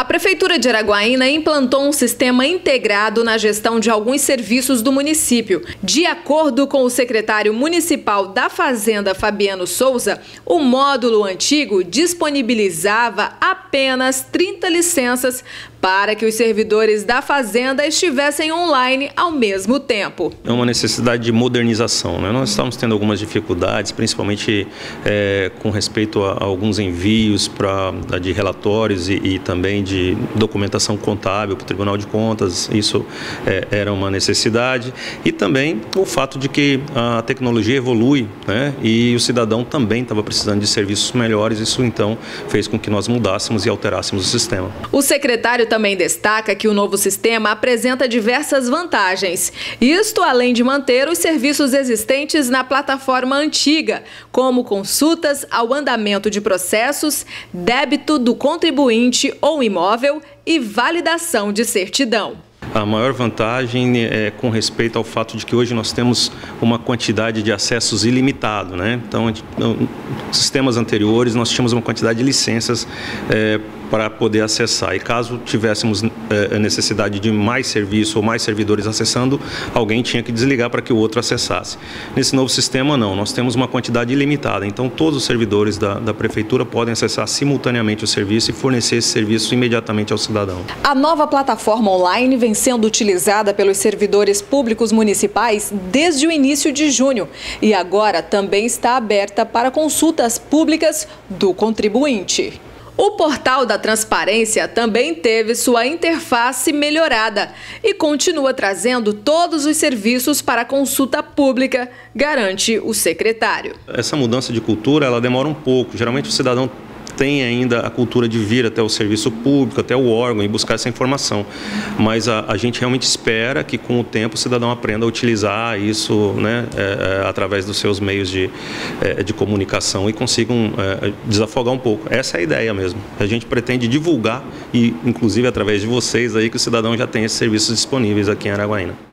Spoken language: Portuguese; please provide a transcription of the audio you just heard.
A Prefeitura de Araguaína implantou um sistema integrado na gestão de alguns serviços do município. De acordo com o secretário municipal da Fazenda, Fabiano Souza, o módulo antigo disponibilizava apenas 30 licenças para que os servidores da Fazenda estivessem online ao mesmo tempo. É uma necessidade de modernização. Né? Nós estamos tendo algumas dificuldades, principalmente é, com respeito a, a, alguns envios pra, de relatórios e, e também de documentação contábil para o Tribunal de Contas, isso é, era uma necessidade, e também o fato de que a tecnologia evolui né, e o cidadão também estava precisando de serviços melhores, isso então fez com que nós mudássemos e alterássemos o sistema. O secretário também destaca que o novo sistema apresenta diversas vantagens, isto além de manter os serviços existentes na plataforma antiga, como consultas ao andamento de processos, débito do contribuinte ou imóvel e validação de certidão. A maior vantagem é com respeito ao fato de que hoje nós temos uma quantidade de acessos ilimitado. Né? Então, sistemas anteriores nós tínhamos uma quantidade de licenças é, para poder acessar. E caso tivéssemos é, necessidade de mais serviço ou mais servidores acessando, alguém tinha que desligar para que o outro acessasse. Nesse novo sistema, não. Nós temos uma quantidade ilimitada. Então, todos os servidores da, da Prefeitura podem acessar simultaneamente o serviço e fornecer esse serviço imediatamente ao cidadão. A nova plataforma online vem sendo utilizada pelos servidores públicos municipais desde o início de junho e agora também está aberta para consultas públicas do contribuinte. O portal da transparência também teve sua interface melhorada e continua trazendo todos os serviços para consulta pública, garante o secretário. Essa mudança de cultura ela demora um pouco. Geralmente o cidadão tem ainda a cultura de vir até o serviço público, até o órgão e buscar essa informação. Mas a, a gente realmente espera que com o tempo o cidadão aprenda a utilizar isso né, é, é, através dos seus meios de, é, de comunicação e consigam é, desafogar um pouco. Essa é a ideia mesmo. A gente pretende divulgar e, inclusive, através de vocês aí, que o cidadão já tem esses serviços disponíveis aqui em Araguaína.